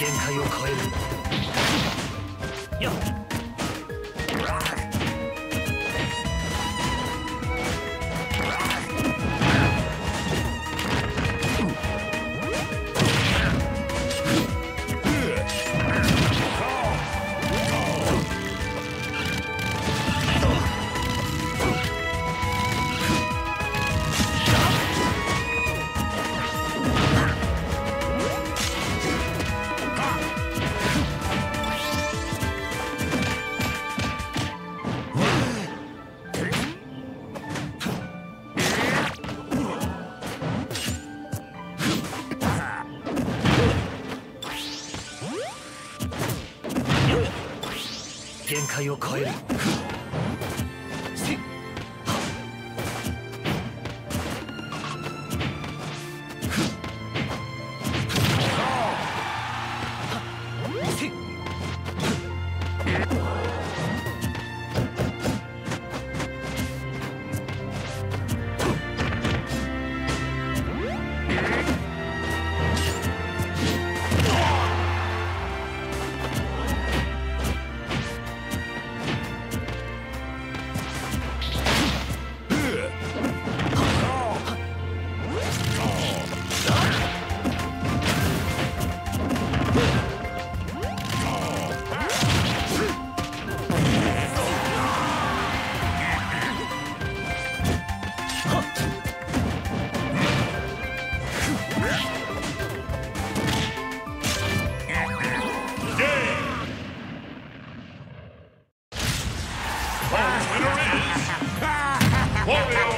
限界を超える。よっ限界を超える。Romeo!